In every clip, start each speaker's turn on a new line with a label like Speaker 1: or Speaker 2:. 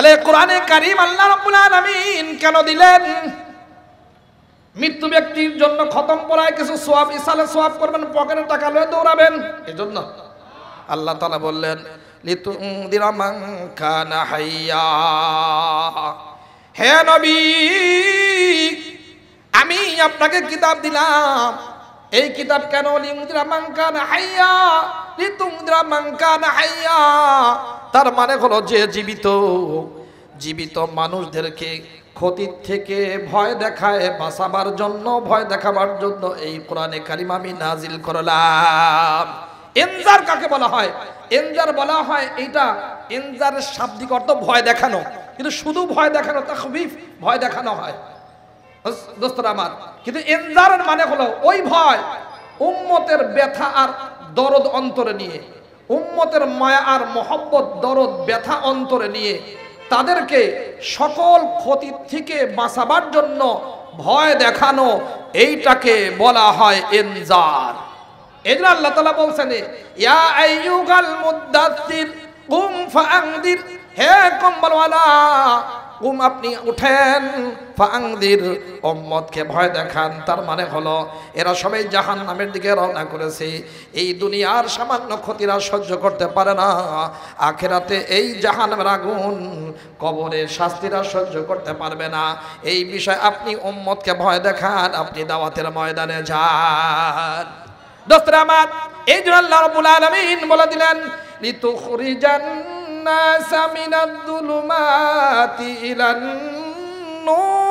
Speaker 1: তাহলে কোরআনে কারিম আল্লাহ রাব্বুল আলামিন কেন দিলেন? মৃত্যু ব্যক্তির জন্য খতম পড়ায় কিছু সোয়াব, ইসালে সোয়াব করবেন, পকেটে টাকা লয়ে দৌড়াবেন। এজন্য আল্লাহ তাআলা বললেন লিতুনদিরা মান কানা হাইয়া। হে নবী, আমি আপনাকে কিতাব দিলাম। এই কিতাব কেন? লিংদিরা মান কানা হাইয়া। লিতুনদিরা মান কানা হাইয়া। তার মানে হলো যে জীবিত জীবিত মানুষদেরকে ক্ষতির থেকে ভয় দেখায়, বাঁচাবার জন্য, ভয় দেখাবার জন্য এই কোরআনে কারিম আমি নাজিল করলাম। এনজার কাকে বলা হয়? এনজার বলা হয় এইটা এনজারের শাব্দিক অর্থ ভয় দেখানো। কিন্তু শুধু ভয় দেখানো তা খুবই ভয় দেখানো হয়। দোস্তরা আমার, কিন্তু এনজারের মানে হলো ওই ভয়, উম্মতের ব্যথা আর দরদ অন্তরে নিয়ে। উম্মতের মায়া আর মহব্বত, দরদ, ব্যথা অন্তরে নিয়ে তাদেরকে সকল ক্ষতি থেকে বাঁচাবার জন্য ভয় দেখানো, এইটাকে বলা হয় এনজার। এজন্য বলছেন হে কম্বলওয়ালা কুম আপনি উঠেন। ফাআনদির, উম্মতকে ভয় দেখান। তার মানে হলো, এরা সবাই জাহান নামের দিকে রওনা করেছে। এই দুনিয়ার সামান্য ক্ষতিরা সহ্য করতে পারে না। আখেরাতে এই জাহান্নামের আগুন, কবরের শাস্তিরা সহ্য করতে পারবে না। এই বিষয়ে আপনি উম্মতকে ভয় দেখান। আপনি দাওয়াতের ময়দানে যান। দোস্তরা আমার এই জন্য আল্লাহ রাব্বুল আলামিন বলে দিলেন নাস মিনাদ দুলুমাতি ইলান নূর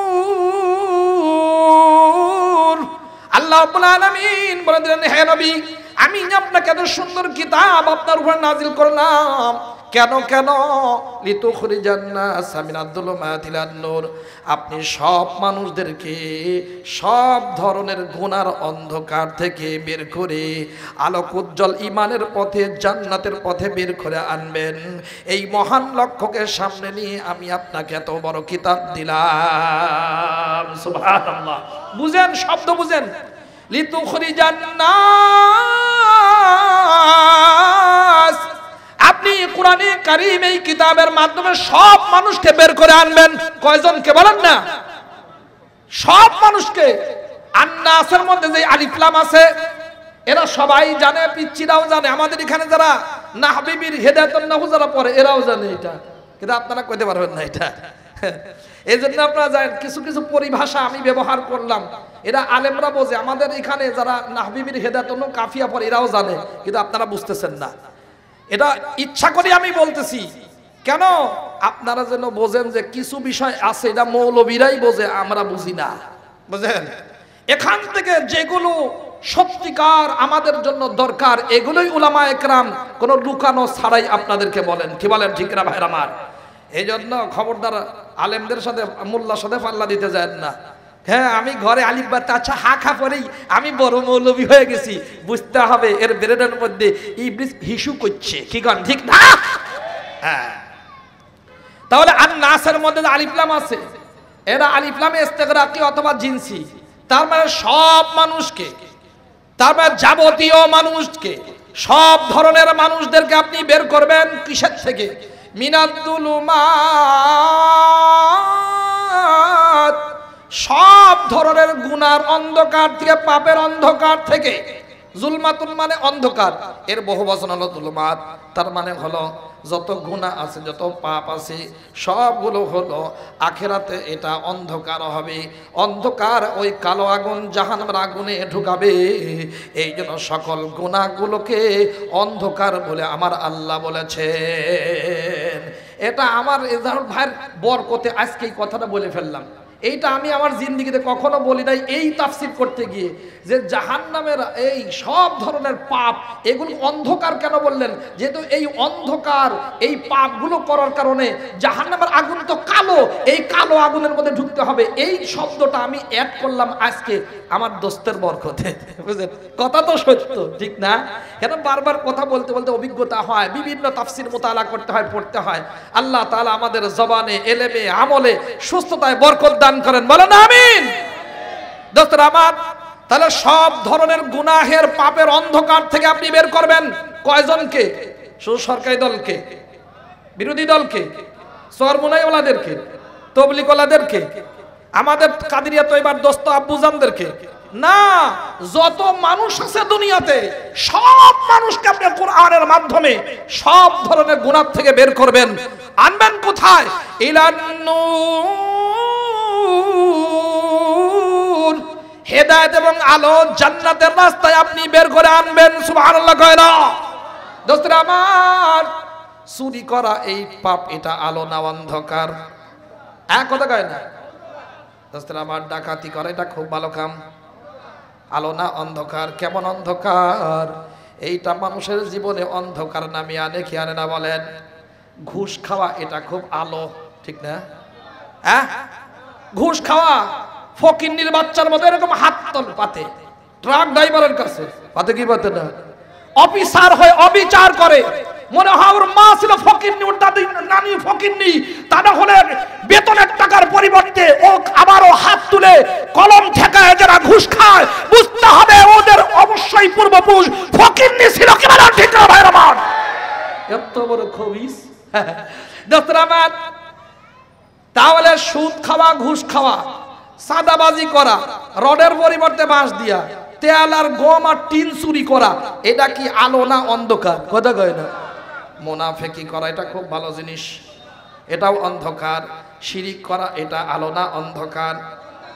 Speaker 1: আল্লাহ রাব্বুল আলামিন বলে দিলেন, হে নবী, আমি আপনাকে এত সুন্দর কিতাব আপনার উপর নাজিল করলাম। কেন কেন? নূর। আপনি সব মানুষদেরকে সব ধরনের গুনার অন্ধকার থেকে বের করে আলোক উজ্জ্বল ইমানের পথে, জান্নাতের পথে বের করে আনবেন। এই মহান লক্ষ্যকে সামনে নিয়ে আমি আপনাকে এত বড় কিতাব দিলাম। বুঝেন, শব্দ বুঝেন। লিতুখরিজান্নাস কারিম এই কিতাবের মাধ্যমে সব মানুষকে বের করে আনবেন। কয়জনকে বলেন না? সব মানুষকে। আন্নাসের মধ্যে যে আলিফলাম আছে, এরা সবাই জানে, পিচ্চিরাও জানে। আমাদের এখানে যারা নাহবিবির হেদায়তুন নাহু যারা পড়ে, এরাও জানে এটা। কিন্তু আপনারা কইতে পারবেন না এটা। এই জন্য আপনারা জানেন, কিছু কিছু পরিভাষা আমি ব্যবহার করলাম। এরা আলেমরা বোঝে, আমাদের এখানে যারা নাহবিবির হেদায়তুন কাফিয়া পড়ে, এরাও জানে। কিন্তু আপনারা বুঝতেছেন না। এটা ইচ্ছা করে আমি বলতেছি। কেন? আপনারা যেন বোঝেন যে কিছু বিষয় আছে এটা মৌলবীরাই বোঝে আমরা বুঝি না। বুঝেন? এখান থেকে যেগুলো সত্যিকার আমাদের জন্য দরকার এগুলোই উলামা একরাম কোনো লুকানো ছাড়াই আপনাদেরকে বলেন। কি বলেন ঠিক না ভাইরা আমার? এই জন্য খবরদার আলেমদের সাথে মোল্লার সাথে পাল্লা দিতে যায় না। হ্যাঁ আমি ঘরে আলিফবার আচ্ছা হা খা পরেই আমি বড় মৌলবী হয়ে গেছি। বুঝতে হবে এর ব্রেনের মধ্যে ইবলিস হিসু করছে। কি কন ঠিক না? হ্যাঁ। তাহলে আর নাসের মধ্যে আলিফলাম আছে এরা আলিফলামে ইস্তেগরাকি অথবা জিনসি। তার মানে সব মানুষকে তার মানে যাবতীয় মানুষকে সব ধরনের মানুষদেরকে আপনি বের করবেন কিসের থেকে? মিনাদ্দুলুমাত। সব ধরনের গুনার অন্ধকার থেকে, পাপের অন্ধকার থেকে, জুলমাতুল মানে অন্ধকার। এর বহু বচন হলো জুলমাত। তার মানে হলো, যত গুণা আছে, যত পাপ আছে, সবগুলো হলো আখেরাতে এটা অন্ধকার হবে। অন্ধকার ওই কালো আগুন জাহান্নামের আগুনে ঢুকাবে। এই জন্য সকল গুণাগুলোকে অন্ধকার বলে আমার আল্লাহ বলেছেন। এটা আমার এজাহুল ভাইয়ের বরকতে আজকে এই কথাটা বলে ফেললাম। এইটা আমি আমার জিন্দিগিতে কখনো বলি নাই, এই তাফসির করতে গিয়ে যে জাহান্নামের এই সব ধরনের পাপ, এগুলো অন্ধকার কেন বললেন? যেহেতু এই অন্ধকার, এই পাপগুলো করার কারণে জাহান্নামের আগুন তো কালো, এই কালো আগুনের মধ্যে ঢুকতে হবে। এই শব্দটা আমি অ্যাড করলাম আজকে আমার দোস্তের বরকতে। বুঝলেন? কথা তো সত্য, ঠিক না? কেন বারবার কথা বলতে বলতে অভিজ্ঞতা হয়, বিভিন্ন তাফসির মোতালা করতে হয়, পড়তে হয়। আল্লাহ তালা আমাদের জবানে, এলেমে, আমলে, সুস্থতায় বরকত দান করেন। বলেন আমিন। দোস্তরা আমার, তাহলে সব ধরনের গুনাহের পাপের অন্ধকার থেকে আপনি বের করবেন কয়জনকে? শুধু সরকারি দলকে, বিরোধী দলকে, সরমুনাইওয়ালাদেরকে তবলিকওয়ালাদেরকে আমাদের কাদিরিয়া তো এবার দোস্ত আব্বুজানদেরকে? না, যত মানুষ আছে দুনিয়াতে, সব মানুষকে আপনি কোরআনের মাধ্যমে সব ধরনের গুণার থেকে বের করবেন। আনবেন কোথায়? ইলান্নুর হেদায়েত এবং আলো জান্নাতের রাস্তায় আপনি বের করে আনবেন, সুবহানাল্লাহ কয় না। দোস্তরা আমার, চুরি করা এই পাপ, এটা আলো না অন্ধকার। এক কথা কয় না। দোস্তরা আমার, ডাকাতি করা এটা খুব ভালো কাম। আলো না অন্ধকার, কেমন অন্ধকার? এইটা মানুষের জীবনে অন্ধকার নামিয়ে আনে, কি আনে না বলেন? ঘুষ খাওয়া এটা খুব আলো, ঠিক না? হ্যাঁ? ঘুষ খাওয়া ফকিন্নির বাচ্চার মতো এরকম হাত তল পাতে। ট্রাক ড্রাইভারের কাছে। পাতে কি পাতে না? অফিসার হয়ে অবিচার করে। মনে হয় ওর মা ছিল ফকিন্নি ওর দাদি নানি ফকিন্নি। তা না হলে বেতনের টাকার পরিবর্তে ও আবারও হাত তুলে কলম ঠেকায় যারা ঘুষ খায়। বুঝতে হবে ওদের অবশ্যই পূর্বপুরুষ ফকিন্নি ছিল কি বলেন ঠিক না ভাই আমার এত বড় খবিস। দোস্তরা তাহলে সুদ খাওয়া, ঘুষ খাওয়া, সাদাবাজি করা, রডের পরিবর্তে বাঁশ দিয়া, তেল আর গম আর টিন চুরি করা, এটা কি আলো না অন্ধকার? কথা কয় না? মোনাফেকি করা, এটা খুব ভালো জিনিস। এটাও অন্ধকার। শিরিক করা, এটা আলো না অন্ধকার।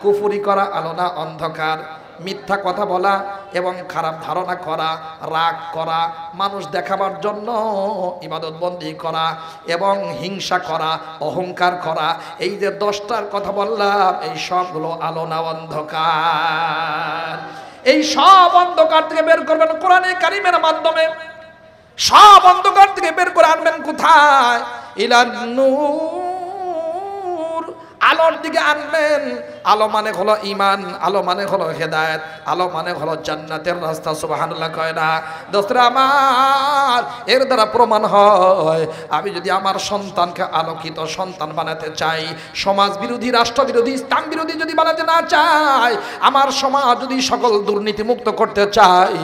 Speaker 1: কুফুরি করা, আলো না অন্ধকার। মিথ্যা কথা বলা এবং খারাপ ধারণা করা, রাগ করা, মানুষ দেখাবার জন্য ইবাদত বন্দি করা এবং হিংসা করা, অহংকার করা, এই যে দশটার কথা বললাম, এই সবগুলো আলো না অন্ধকার। এই সব অন্ধকার থেকে বের করবেন কোরআনে কারিমের মাধ্যমে। সব অন্ধকার থেকে বের করে আনবেন কোথায়? ইলান্নু আলোর দিকে আনবেন। আলো মানে হলো ইমান আলো মানে হলো হেদায়েত, আলো মানে হলো জান্নাতের রাস্তা, সুবহানাল্লাহ কয় না। দোস্তরা আমার, এর দ্বারা প্রমাণ হয়, আমি যদি আমার সন্তানকে আলোকিত সন্তান বানাতে চাই, সমাজ বিরোধী, রাষ্ট্র বিরোধী, ইসলাম বিরোধী যদি বানাতে না চাই, আমার সমাজ যদি সকল দুর্নীতি মুক্ত করতে চাই,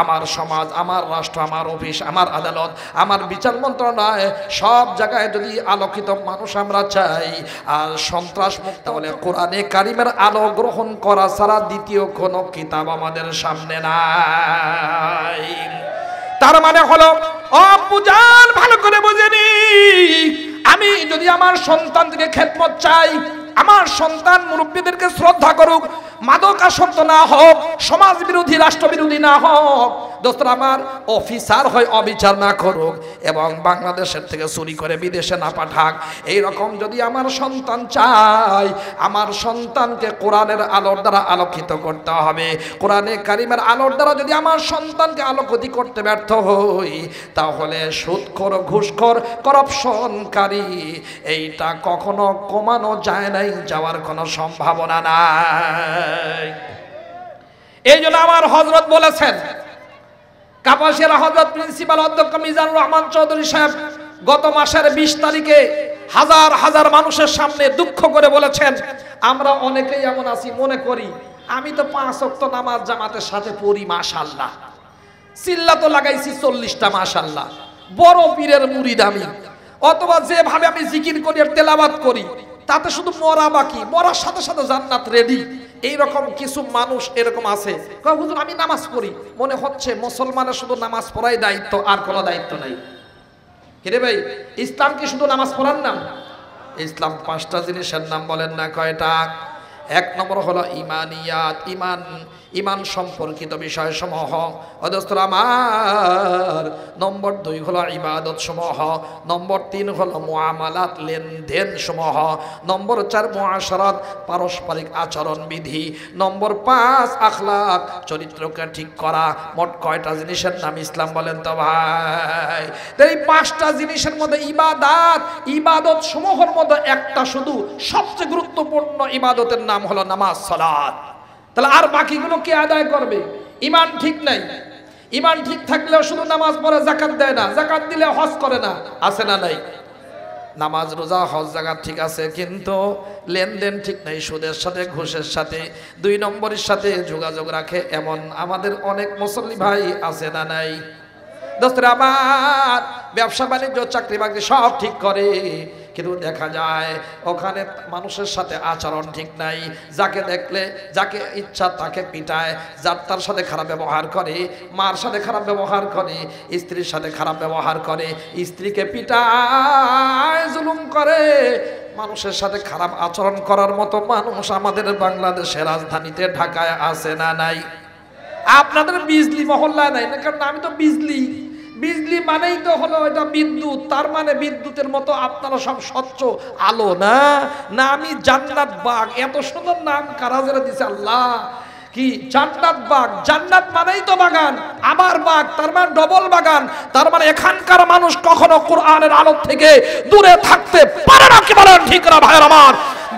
Speaker 1: আমার সমাজ, আমার রাষ্ট্র, আমার অফিস, আমার আদালত, আমার বিচার মন্ত্রণায় সব জায়গায় যদি আলোকিত মানুষ আমরা চাই, আর সন্ত্রাস মুক্ত হলে কোরআনে কারিমের আলো গ্রহণ করা ছাড়া দ্বিতীয় কোনো কিতাব আমাদের সামনে নাই। তার মানে হলো অপুজান ভালো করে বুঝেনি আমি যদি আমার সন্তান থেকে খেদমত চাই, আমার সন্তান মুরব্বীদেরকে শ্রদ্ধা করুক মাদক আসক্ত না হোক সমাজ বিরোধী রাষ্ট্র বিরোধী না হোক দোস্তরা আমার অফিসার হয়ে অবিচার না করুক এবং বাংলাদেশের থেকে চুরি করে বিদেশে না পাঠাক। এই রকম যদি আমার সন্তান চাই আমার সন্তানকে কোরআনের আলোর দ্বারা আলোকিত করতে হবে। কোরআনে কারিমের আলোর দ্বারা যদি আমার সন্তানকে আলোকতি করতে ব্যর্থ হই, তাহলে সুদখোর ঘুষখোর, করপশনকারী, এইটা কখনো কমানো যায় নাই, যাওয়ার কোনো সম্ভাবনা নাই। এই জন্য আমার হজরত বলেছেন, কাপাসিয়ার হজরত প্রিন্সিপাল অধ্যক্ষ মিজান রহমান চৌধুরী সাহেব গত মাসের বিশ তারিখে হাজার হাজার মানুষের সামনে দুঃখ করে বলেছেন, আমরা অনেকেই এমন আছি, মনে করি আমি তো পাঁচ অক্ত নামাজ জামাতের সাথে পড়ি মাশাল্লাহ চিল্লা তো লাগাইছি চল্লিশটা মাশাল্লাহ বড় পীরের মুড়িদ আমি। অথবা যেভাবে আমি জিকির করি আর তেলাবাদ করি, তাতে শুধু মরা বাকি, মরার সাথে সাথে জান্নাত রেডি এইরকম কিছু মানুষ এরকম আছে। হুজুর, আমি নামাজ পড়ি। মনে হচ্ছে মুসলমানের শুধু নামাজ পড়াই দায়িত্ব, আর কোনো দায়িত্ব নাই। কিরে ভাই, ইসলাম কি শুধু নামাজ পড়ার নাম? ইসলাম পাঁচটা জিনিসের নাম বলেন না কয়টা? এক নম্বর হলো ইমানিয়াত, ইমান ইমান সম্পর্কিত বিষয় সমূহ অদস্তর আমার। নম্বর দুই হলো ইবাদত সমূহ নম্বর তিন হলো মুআমালাত লেনদেন সমূহ নম্বর চার, মুআশারাত, পারস্পরিক আচরণ বিধি নম্বর পাঁচ, আখলাক, চরিত্রকে ঠিক করা। মোট কয়টা জিনিসের নাম ইসলাম বলেন তো ভাই? এই পাঁচটা জিনিসের মধ্যে ইবাদাত ইবাদত সমূহের মধ্যে একটা শুধু সবচেয়ে গুরুত্বপূর্ণ ইবাদতের নাম হলো নামাজ, সালাত। তাহলে আর বাকিগুলো কে আদায় করবে? ইমান ঠিক নাই। ইমান ঠিক থাকলেও শুধু নামাজ পড়ে জাকাত দেয় না জাকাত দিলে হজ করে না। আছে না নাই? নামাজ, রোজা, হজ জাকাত ঠিক আছে, কিন্তু লেনদেন ঠিক নাই, সুদের সাথে, ঘুষের সাথে, দুই নম্বরের সাথে যোগাযোগ রাখে এমন আমাদের অনেক মুসল্লি ভাই আছে না নাই? দোস্তরা আমার, ব্যবসা, বাণিজ্য, চাকরি, বাকরি সব ঠিক করে। কিন্তু দেখা যায় ওখানে মানুষের সাথে আচরণ ঠিক নাই। যাকে দেখলে, যাকে ইচ্ছা তাকে পিটায়, যার তার সাথে খারাপ ব্যবহার করে, মার সাথে খারাপ ব্যবহার করে, স্ত্রীর সাথে খারাপ ব্যবহার করে, স্ত্রীকে পিটায়, জুলুম করে। মানুষের সাথে খারাপ আচরণ করার মতো মানুষ আমাদের বাংলাদেশের রাজধানীতে, ঢাকায় আছে না নাই? আপনাদের বিজলি মহল্লায় নাই না? কারণ আমি তো বিজলি। বিজলি মানেই তো হলো এটা বিদ্যুৎ। তার মানে বিদ্যুতের মতো আপনারা সব স্বচ্ছ আলো, না? না, আমি জান্নাত বাঘ। এত সুন্দর নাম কারা যারা দিছে আল্লাহ? কি? জান্নাত বাগ জান্নাত মানেই তো বাগান। আবার বাগ তার মানে ডবল বাগান। তার মানে এখানকার মানুষ কখনো কোরআনের আলো থেকে দূরে থাকতে পারে না কি বলেন ঠিক না ভাইয়ের আমার?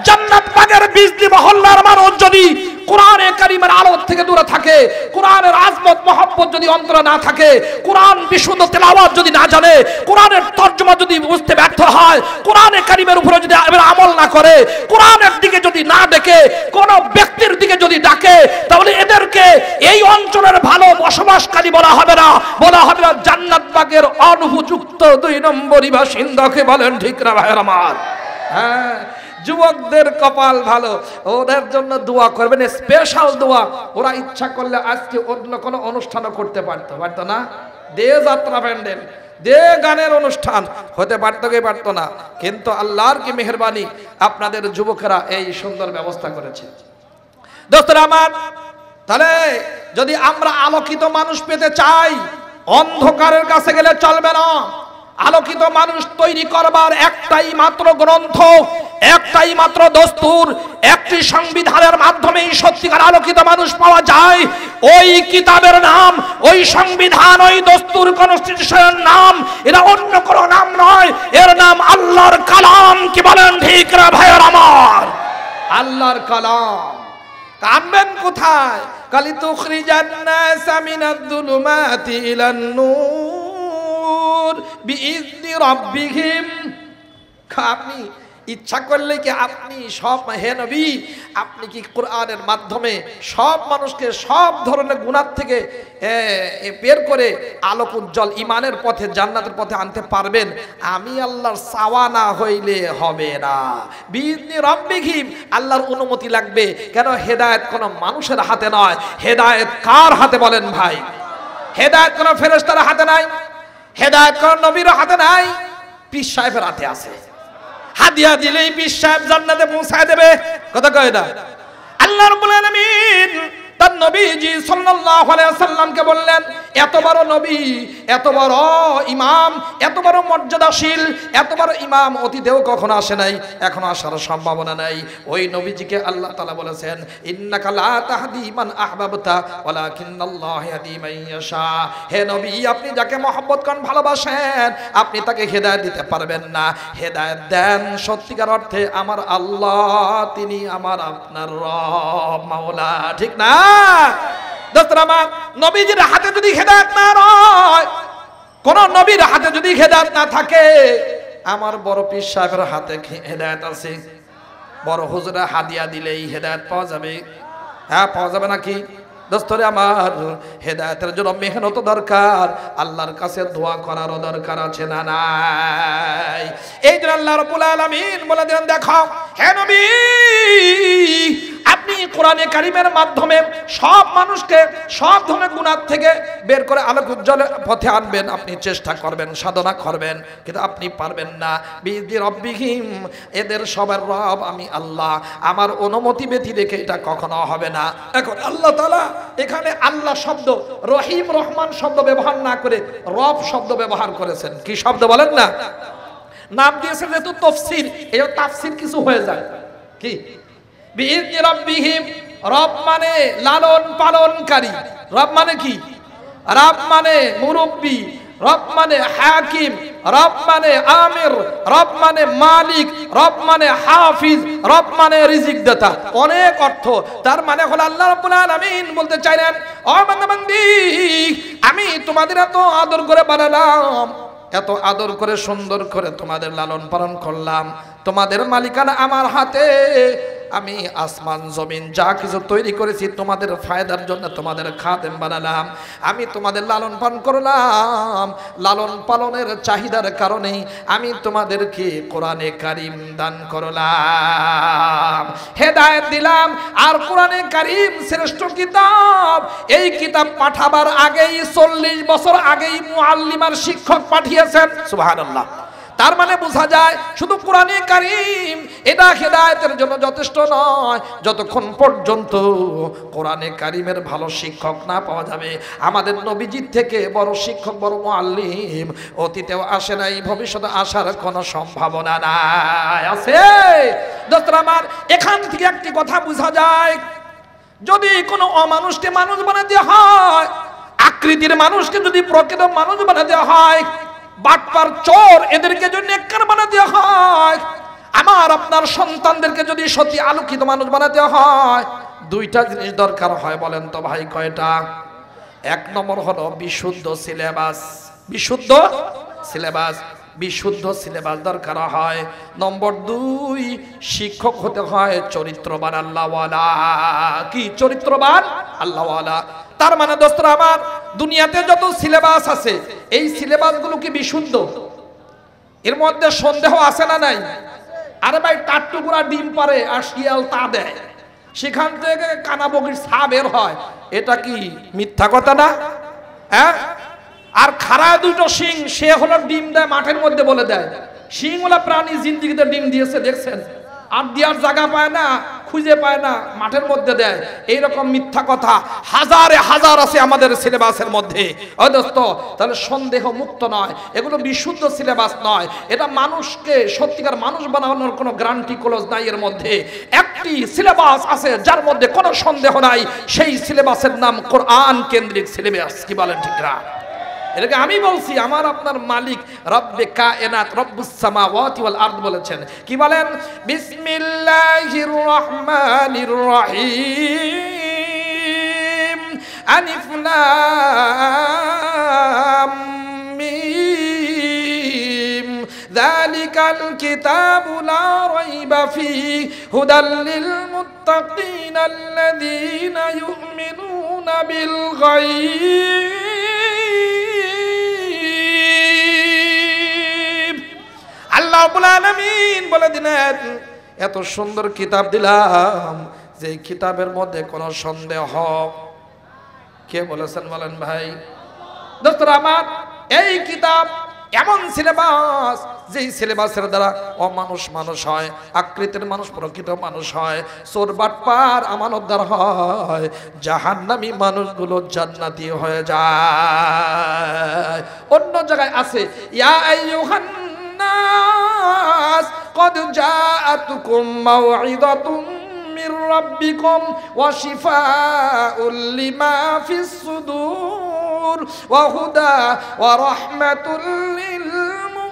Speaker 1: জান্নাত বাগের বিজলি মহল্লার মানুষ যদি কোরআনে কারিমের আলো থেকে দূরে থাকে, কোরআনের আজমত, মহব্বত যদি অন্তরে না থাকে, কোরআন বিশুদ্ধ তেলাওয়াত যদি না জানে, কোরআনের তর্জমা যদি বুঝতে ব্যর্থ হয়, কোরআনে কারিমের উপরে যদি আমল না করে, কোরআনের দিকে যদি না ডেকে কোন ব্যক্তির দিকে যদি ডাকে, তাহলে এদেরকে এই অঞ্চলের ভালো বসবাসকারী বলা হবে না। বলা হবে না জান্নাত বাগের অনুপযুক্ত দুই নম্বরই বাসিন্দাকে বলেন, ঠিক না ভাইয়ের আমার? হ্যাঁ যুবকদের কপাল ভালো, ওদের জন্য দোয়া করবেন স্পেশাল দোয়া। ওরা ইচ্ছা করলে আজকে অন্য কোনো অনুষ্ঠানও করতে পারতো পারতো না? দে যাত্রা প্যান্ডেল, দে গানের অনুষ্ঠান, হতে পারতো কি পারতো না? কিন্তু আল্লাহর কি মেহরবানি? আপনাদের যুবকেরা এই সুন্দর ব্যবস্থা করেছে। দোস্তরা আমার, তাহলে যদি আমরা আলোকিত মানুষ পেতে চাই, অন্ধকারের কাছে গেলে চলবে না। আলোকিত মানুষ তৈরি করবার একটাই মাত্র গ্রন্থ, একটাই মাত্র দস্তুর, একটি সংবিধানের মাধ্যমেই সত্যিকার আলোকিত মানুষ পাওয়া যায়। ওই কিতাবের নাম, ওই সংবিধান, ওই দস্তুর কনস্টিটিউশনের নাম এটা অন্য কোনো নাম নয়। এর নাম আল্লাহর কালাম। কি বলেন ঠিক না ভাইয়ের আমার? আল্লাহর কালাম। কানবেন কোথায়? কালি তুখরিজান্নাস মিনাদ-দুলুমাতি ইলান-নূর। বিইذনি রাব্বিহিম আপনি ইচ্ছা করলে কি আপনি সব, হে নবী, আপনি কি কোরআনের মাধ্যমে সব মানুষকে সব ধরনের গুণার থেকে বের করে আলোক উজ্জ্বল ইমানের পথে, জান্নাতের পথে আনতে পারবেন? আমি আল্লাহর চাওয়া না হইলে হবে না। বিzni রব্বিহিম আল্লাহর অনুমতি লাগবে। কেন? হেদায়েত কোনো মানুষের হাতে নয়। হেদায়েত কার হাতে বলেন ভাই? হেদায়েত কোনো ফেরেশতার হাতে নাই? হেদায়েত করার নবীর হাতে নাই, পীর সাহেবের হাতে আছে। হাদিয়া দিলেই পীর সাহেব জান্নাতে পৌঁছায় দেবে। কথা কয় না? আল্লাহ রাব্বুল আলামিন তার নবীজি সাল্লামকে বললেন, এত বড় নবী, এত বড় ইমাম, এত বড় মর্যাদাশীল, এত বড় ইমাম অতীতেও কখনো আসে নাই, এখনও আসার সম্ভাবনা নাই। ওই নবীজিকে আল্লাহ তাআলা বলেছেন হে নবী, আপনি যাকে মহব্বত করেন, ভালোবাসেন, আপনি তাকে হেদায়েত দিতে পারবেন না। হেদায়েত দেন সত্যিকার অর্থে আমার আল্লাহ, তিনি আমার আপনার রব, মাওলা, ঠিক না? দোস্তরা নবীজির হাতে যদি হেদায়ত না রয়, কোন নবীর হাতে যদি হেদায়ত না থাকে, আমার বড় পীর সাহেবের হাতে হেদায়েত আছে? বড় হুজুরা হাদিয়া দিলেই হেদায়েত পাওয়া যাবে। হ্যাঁ পাওয়া যাবে নাকি? দোস্তরে আমার হেদায়েতের জন্য মেহনত দরকার, আল্লাহর কাছে দোয়া করারও দরকার আছে না নাই? এই জন্য আল্লাহ রাব্বুল আলামিন বলে দেন দেখো, হে নবী, আপনি কোরআনে কারিমের মাধ্যমে সব মানুষকে সব ধরনের গুণার থেকে বের করে আলোক উজ্জ্বলের পথে আনবেন, আপনি চেষ্টা করবেন, সাধনা করবেন, কিন্তু আপনি পারবেন না। বিদি রব্বিহিম, এদের সবার রব আমি আল্লাহ। আমার অনুমতি ব্যতি রেখে এটা কখনো হবে না। এখন আল্লাহ তালা এখানে আল্লাহ শব্দ, রহিম রহমান শব্দ ব্যবহার না করে রব শব্দ ব্যবহার করেছেন। কি শব্দ বলেন না? নাম দিয়েছেন যেহেতু তফসির, এই তাফসির কিছু হয়ে যায়। কি? রব মানে লালন পালনকারী রব মানে কি? রাব মানে মুরব্বী রব মানে হাকিম, রব মানে আমির, রব মানে মালিক, রব মানে হাফিজ, রব মানে রিজিক দাতা অনেক অর্থ। তার মানে হলো আল্লাহ রাব্বুল আলামিন বলতে চাইলেন, ও বান্দাবান্দি, আমি তোমাদের এত আদর করে বানালাম, এত আদর করে সুন্দর করে তোমাদের লালন পালন করলাম তোমাদের মালিকানা আমার হাতে। আমি আসমান, জমিন, যা কিছু তৈরি করেছি, তোমাদের ফায়দার জন্য তোমাদের খাদেম বানালাম। আমি তোমাদের লালন পালন করলাম। লালন পালনের চাহিদার কারণে আমি তোমাদেরকে কোরআনে কারিম দান করলাম। হেদায়েত দিলাম। আর কোরআনে কারিম শ্রেষ্ঠ কিতাব। এই কিতাব পাঠাবার আগেই, চল্লিশ বছর আগেই মুআল্লিমার শিক্ষক পাঠিয়েছেন। সুবহানাল্লাহ। তার মানে বোঝা যায় শুধু কোরআনে কারিম এটা হেদায়তের জন্য যথেষ্ট নয়। যতক্ষণ পর্যন্ত কোরআনে কারিমের ভালো শিক্ষক না পাওয়া যাবে, আমাদের নবীজির থেকে বড় শিক্ষক, বড় মুআল্লিম অতীতেও আসে নাই, ভবিষ্যতে আসার কোনো সম্ভাবনা নাই। আছে? দোস্তরা আমার, এখান থেকে একটি কথা বোঝা যায়। যদি কোনো অমানুষকে মানুষ বানাতে হয়, আকৃতির মানুষকে যদি প্রকৃত মানুষ বানাতে হয় বাটপার চোর এদেরকে যদি নেককার বানাতে হয়। আমার আপনার সন্তানদেরকে যদি সত্যি আলোকিত মানুষ বানাতে হয়, দুইটা জিনিস দরকার হয় বলেন তো ভাই কয়টা? এক নম্বর হলো বিশুদ্ধ সিলেবাস। বিশুদ্ধ সিলেবাস বিশুদ্ধ সিলেবাস দরকার হয়। নম্বর দুই, শিক্ষক হতে হয় চরিত্রবান আল্লাহওয়ালা। কি চরিত্রবান? আল্লাহওয়ালা। তার মানে দোস্তরা আমার, দুনিয়াতে যত সিলেবাস আছে, এই সিলেবাসগুলো কি বিশুদ্ধ? এর মধ্যে সন্দেহ আছে না নাই? আরে ভাই, টাট্টুকুরা ডিম পারে আর শিয়াল তা দেয়। সেখান থেকে কানাবগির ছা বের হয়। এটা কি মিথ্যা কথা না? হ্যাঁ? আর খারা দুটো শিং, সে হলো ডিম দেয়, মাঠের মধ্যে বলে দেয়। শিংওয়ালা প্রাণী জিন্দিগিতে ডিম দিয়েছে, দেখছেন? আর দেওয়ার জায়গা পায় না। খুঁজে পায় না, মাঠের মধ্যে দেয়। এইরকম মিথ্যা কথা হাজারে হাজার আছে আমাদের সিলেবাসের মধ্যে। তাহলে সন্দেহ মুক্ত নয়, এগুলো বিশুদ্ধ সিলেবাস নয়। এটা মানুষকে, সত্যিকার মানুষ বানানোর কোনো গ্যারান্টি ক্লোজ নাই এর মধ্যে। একটি সিলেবাস আছে যার মধ্যে কোনো সন্দেহ নাই, সেই সিলেবাসের নাম কোরআন কেন্দ্রিক সিলেবাস, কি বলেন ঠিক না? এটাকে আমি বলছি, আমার আপনার মালিক রব্বে কায়নাত রব্বুস সামাওয়াতি ওয়াল আরদ বলেছেন কি বলেন বিসমিল্লাহির রহমানির রহিম আলিফ লাম মিম যালিকাল কিতাবু লা রাইবা ফীহি হুদাল লিল মুত্তাকিন আল্লাযীনা ইউমিনুনা বিল গায়ব আল্লাহ আলামিন বলে দিলেন, এত সুন্দর কিতাব দিলাম যে কিতাবের মধ্যে কোনো সন্দেহ। কে বলেছেন বলেন ভাই? দোস্তরা আমার, এই কিতাব এমন সিলেবাস, যেই সিলেবাসের দ্বারা অমানুষ মানুষ হয়, আকৃতির মানুষ, প্রকৃত মানুষ হয়, চোর বাটপার, আমানতদার হয়, জাহান্নামী মানুষগুলো জান্নাতি হয়ে যায়। অন্য জায়গায় আছে, ইয়া الناس قد جاءتكم موعظة من ربكم وشفاء لما في الصدور وهدى ورحمة للمؤمنين.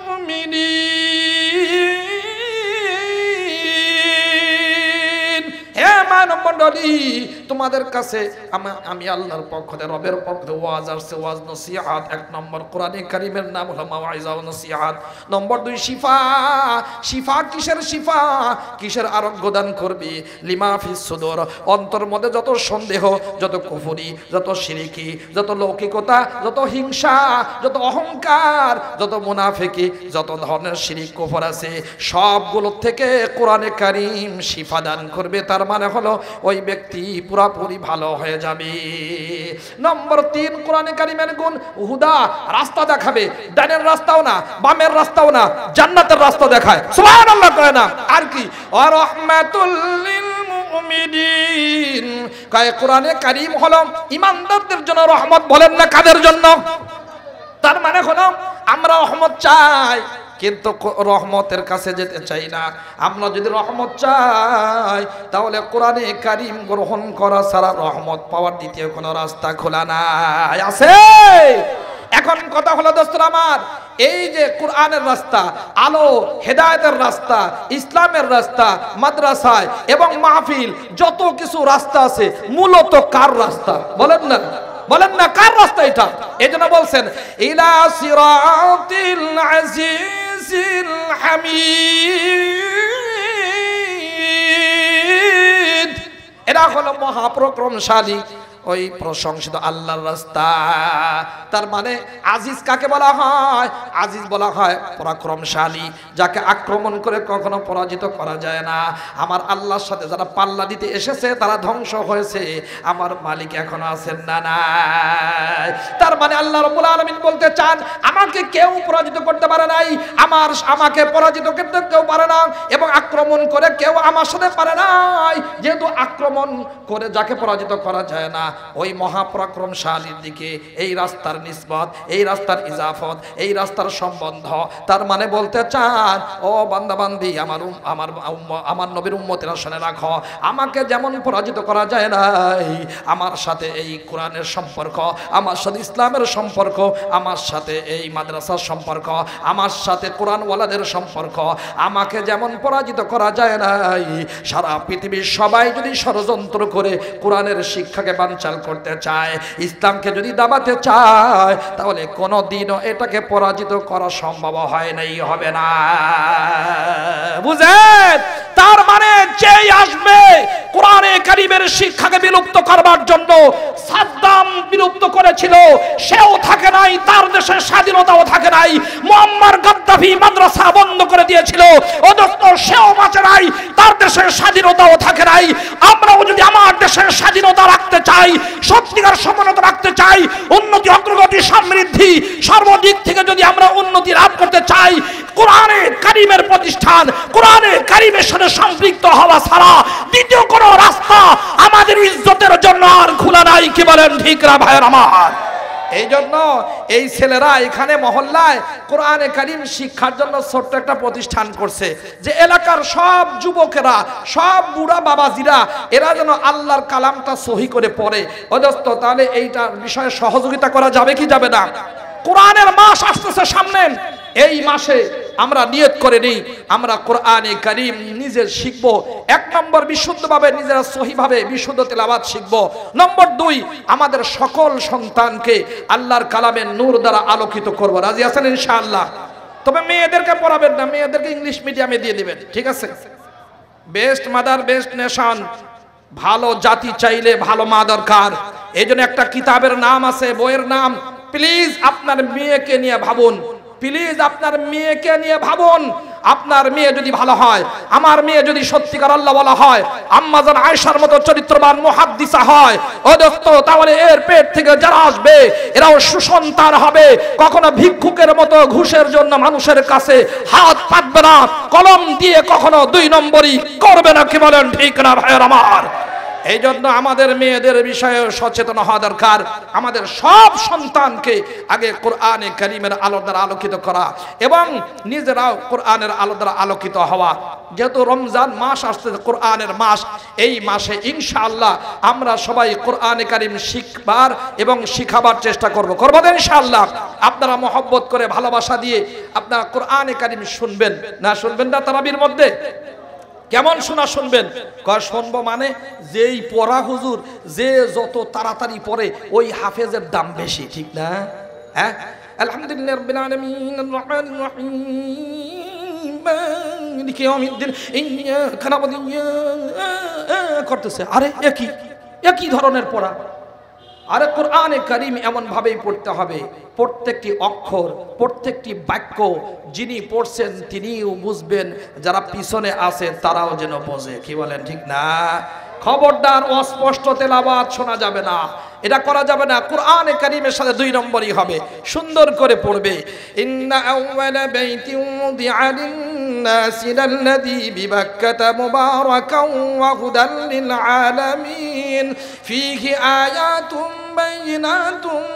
Speaker 1: তোমাদের কাছে আমা- আল্লাহর পক্ষ থেকে, রবের পক্ষ থেকে ওয়াজ আসছে, ওয়াজ নসিহাত। এক নম্বর কোরআনে কারিমের নাম হলো মাওয়াইজা নসিহাত। নম্বর দুই, শিফা। শিফা কিসের শিফা? কিসের আরোগ্য দান করবি? লিমা ফিস সুদর। অন্তর মধ্যে যত সন্দেহ, যত কুফরি, যত শিরিকি যত লৌকিকতা, যত হিংসা, যত অহংকার, যত মুনাফিকি, যত ধরনের শিরিক কুফর আছে, সবগুলোর থেকে কোরআনে কারিম শিফা দান করবে। তার মানে হলো ওই ব্যক্তি পুরাপুরি ভালো হয়ে যাবে। নম্বর তিন, কোরআনে কারিমের গুণ হুদা রাস্তা দেখাবে। ডানের রাস্তাও না, বামের রাস্তাও না, জান্নাতের রাস্তা দেখায়। সুবহানাল্লাহ করে না। আর কি? আর রহমাতুল লিল মুমিনিন। কায় কোরআনে কারিম হলো ইমানদারদের জন্য রহমত বলেন না কাদের জন্য? তার মানে হলো আমরা রহমত চাই। কিন্তু রহমতের কাছে যেতে চাই না। আমরা যদি রহমত চাই, তাহলে কোরআনে কারিম গ্রহণ করা ছাড়া রহমত পাওয়ার দ্বিতীয় কোনো রাস্তা খোলা নাই। আছে? এখন কথা হলো দোস্তর আমার, এই যে কোরআনের রাস্তা, আলো, হেদায়েতের রাস্তা, ইসলামের রাস্তা, মাদ্রাসায় এবং মাহফিল, যত কিছু রাস্তা আছে, মূলত কার রাস্তা? বলেন না বলেন না, কার রাস্তা এটা? এই জন্য বলছেন, ইলা সিরাতিল হামিদ এরা হলো মহাপ্রক্রমশালী ওই প্রশংসিত আল্লাহর রাস্তা। তার মানে আজিজ কাকে বলা হয়? আজিজ বলা হয় পরাক্রমশালী, যাকে আক্রমণ করে কখনো পরাজিত করা যায় না। আমার আল্লাহর সাথে যারা পাল্লা দিতে এসেছে, তারা ধ্বংস হয়েছে। আমার মালিক এখনও আছেন না নাই। তার মানে আল্লাহ রব্বুল আলামিন বলতে চান, আমাকে কেউ পরাজিত করতে পারে নাই, আমার, আমাকে পরাজিত করতে কেউ পারে না এবং আক্রমণ করে কেউ আমার সাথে পারে নাই। যেহেতু আক্রমণ করে যাকে পরাজিত করা যায় না ওই মহাপরাক্রমশালীর দিকে, এই রাস্তার নিসবত এই রাস্তার ইজাফত, এই রাস্তার সম্বন্ধ। তার মানে বলতে চান, ও বান্দাবান্দি, আমার আমার আমার নবীর উম্মতেরা শুনে রাখো, আমাকে যেমন পরাজিত করা যায় নাই, আমার সাথে এই কোরআনের সম্পর্ক, আমার সাথে ইসলামের সম্পর্ক, আমার সাথে এই মাদ্রাসার সম্পর্ক, আমার সাথে কোরআনওয়ালাদের সম্পর্ক, আমাকে যেমন পরাজিত করা যায় নাই, সারা পৃথিবীর সবাই যদি ষড়যন্ত্র করে কোরআনের শিক্ষাকে বানচাল করতে চায়, ইসলামকে যদি দাবাতে চায়, তাহলে কোনো দিনও এটাকে পরাজিত করা সম্ভব হয় নাই, হবে না। বুঝেন? তার মানে যেই আসবে কোরআনে কারিমের শিক্ষাকে বিলুপ্ত করবার জন্য সাদ্দাম বিলুপ্ত করেছিল, সেও থাকে নাই, তার দেশের স্বাধীনতাও থাকে নাই। মোহাম্মদ গাদ্দাফি মাদ্রাসা বন্ধ করে দিয়েছিল। অদস্ত সেও বাঁচে নাই, তার দেশের স্বাধীনতাও থাকে নাই। আমরাও যদি আমার দেশের স্বাধীনতা রাখতে চাই, সত্যিকার সমানতা রাখতে চাই, উন্নতি, অগ্রগতি, সমৃদ্ধি, সর্বদিক থেকে যদি আমরা উন্নতি লাভ করতে চাই, কোরআনে কারিমের প্রতিষ্ঠান, কোরআনে কারিমের সাথে সম্পৃক্ত হওয়া ছাড়া দ্বিতীয় কোনো রাস্তা আমাদের ইজ্জতের জন্য আর খোলা নাই, কি বলেন ঠিক না ভাইয়ের আমার? এই জন্য এই ছেলেরা এখানে মহল্লায় কোরআনে কারিম শিক্ষার জন্য ছোট্ট একটা প্রতিষ্ঠান করছে। যে এলাকার সব যুবকেরা, সব বুড়া বাবাজিরা, এরা যেন আল্লাহর কালামটা সহি করে পড়ে। অজস্ত তাহলে এইটার বিষয়ে সহযোগিতা করা যাবে কি যাবে না? কোরআনের মাস আসতেছে সামনে। এই মাসে আমরা নিয়ত করে নিই, আমরা কোরআনে করিম নিজে শিখব। এক নম্বর বিশুদ্ধভাবে, নিজেরা সহিভাবে বিশুদ্ধ তেলাবাদ শিখব। নম্বর দুই, আমাদের সকল সন্তানকে আল্লাহর কালামের নূর দ্বারা আলোকিত করব। রাজি আছেন ইনশাআল্লাহ? তবে মেয়েদেরকে পড়াবেন না, মেয়েদেরকে ইংলিশ মিডিয়ামে দিয়ে দিবেন, ঠিক আছে? Best mother, best nation. ভালো জাতি চাইলে ভালো মা দরকার। এই একটা কিতাবের নাম আছে, বইয়ের নাম। প্লিজ আপনার মেয়েকে নিয়ে ভাবুন। প্লিজ আপনার মেয়েকে নিয়ে ভাবুন। আপনার মেয়ে যদি ভালো হয়, আমার মেয়ে যদি সত্যিকার আল্লাহ বলা হয় আম্মাজান আয়েশার মতো চরিত্রবান মুহাদ্দিসা হয়, ও দোস্ত, তাহলে এর পেট থেকে যারা আসবে, এরাও সুসন্তান হবে। কখনো ভিক্ষুকের মতো ঘুষের জন্য মানুষের কাছে হাত পাতবে না, কলম দিয়ে কখনো দুই নম্বরই করবে না, কি বলেন ঠিক না ভাইয়ের আমার? এই জন্য আমাদের মেয়েদের বিষয়ে সচেতন হওয়া দরকার। আমাদের সব সন্তানকে আগে কোরআনে করিমের আলো দ্বারা আলোকিত করা এবং নিজেরাও কোরআনের আলো দ্বারা আলোকিত হওয়া। যেহেতু রমজান মাস আসতেছে কোরআনের মাস, এই মাসে ইনশাআল্লাহ আমরা সবাই কোরআনে কারিম শিখবার এবং শিখাবার চেষ্টা করব। করব তো ইনশাআল্লাহ। আপনারা মহব্বত করে ভালোবাসা দিয়ে আপনারা কোরআনে কারিম শুনবেন। না শুনবেন না তারাবির মধ্যে? কেমন শোনা শুনবেন? কয়, শুনব মানে যেই পড়া হুজুর, যে যত তাড়াতাড়ি পড়ে, ওই হাফেজের দাম বেশি, ঠিক না? হ্যাঁ? করতেছে। আরে, একই একই ধরনের পড়া। আরে কোরআনে কারিম এমন ভাবেই পড়তে হবে। প্রত্যেকটি অক্ষর, প্রত্যেকটি বাক্য যিনি পড়ছেন তিনিও বুঝবেন, যারা পিছনে আছে তারাও যেন বোঝে। কি বলেন, ঠিক না? খবরদার, অস্পষ্ট তেলাবাদ শোনা যাবে না। এটা করা যাবে না। কোরআনে কারিমের সাথে দুই নম্বরই হবে। সুন্দর করে পড়বে। ইন্না আউওয়ালা বাইতিন বাইনাতুম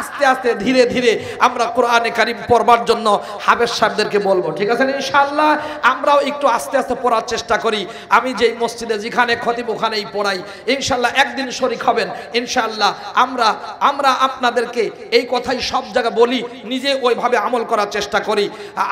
Speaker 1: আস্তে আস্তে ধীরে ধীরে আমরা কোরআনে কারিম পড়বার জন্য হাবেজ সাহেবদেরকে বলব, ঠিক আছে ইনশাল্লাহ আমরাও একটু আস্তে আস্তে পড়ার চেষ্টা করি। আমি যেই মসজিদে যেখানে খতিব ওখানেই পড়াই। ইনশাল্লাহ একদিন শরিক হবেন। ইনশাল্লাহ আমরা আমরা আপনাদেরকে এই কথাই সব জায়গায় বলি, নিজে ওইভাবে আমল করার চেষ্টা করি।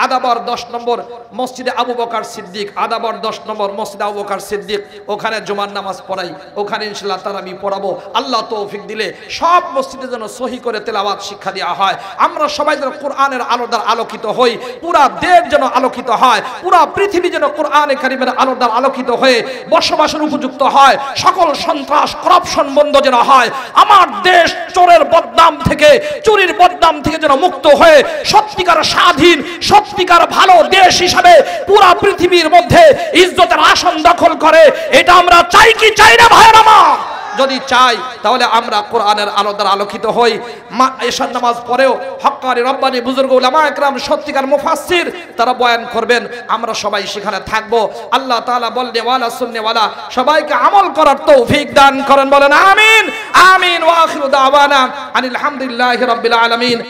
Speaker 1: আদাবর দশ নম্বর মসজিদে আবু বকার সিদ্দিক, আদাবর দশ নম্বর মসজিদে আবু বকার সিদ্দিক, ওখানে জুমার নামাজ পড়াই। ওখানে ইনশাল্লাহ তারা আমি পড়াবো। আল্লাহ তৌফিক দিলে সব মসজিদে যেন সহি করে তেলাওয়াত শিক্ষা দেওয়া হয়। আমরা সবাই যেন কোরআনের আলো দ্বারা আলোকিত হই, পুরা দেশ যেন আলোকিত হয়, পুরা পৃথিবী যেন কোরআনে কারিমের আলো দ্বারা আলোকিত হয়ে বসবাসের উপযুক্ত হয়, সকল সন্ত্রাস করাপশন বন্ধ যেন হয়, আমার দেশ চোরের বদনাম থেকে, চুরির বদনাম থেকে যেন মুক্ত হয়ে, সত্যিকার স্বাধীন, সত্যিকার ভালো দেশ হিসাবে পুরা পৃথিবীর মধ্যে ইজ্জতের আসন দখল করে, এটা আমরা চাই কি চাই না, ভাইয়ের আমার? যদি চাই, তাহলে আমরা কোরআনের আলো দ্বারা আলোকিত হই। মা এশার নামাজ পরেও হকারি রব্বানি বুজুর্গ উলামা একরাম সত্যিকার মুফাসসির, তারা বয়ান করবেন, আমরা সবাই সেখানে থাকব। আল্লাহ তাআলা বললে, ওয়ালা শুননে ওয়ালা সবাইকে আমল করার তৌফিক দান করেন। বলেন, আমিন। আমিন। ওয়া দাওয়ানা আনিল হামদুলিল্লাহি রাব্বিল আলামিন।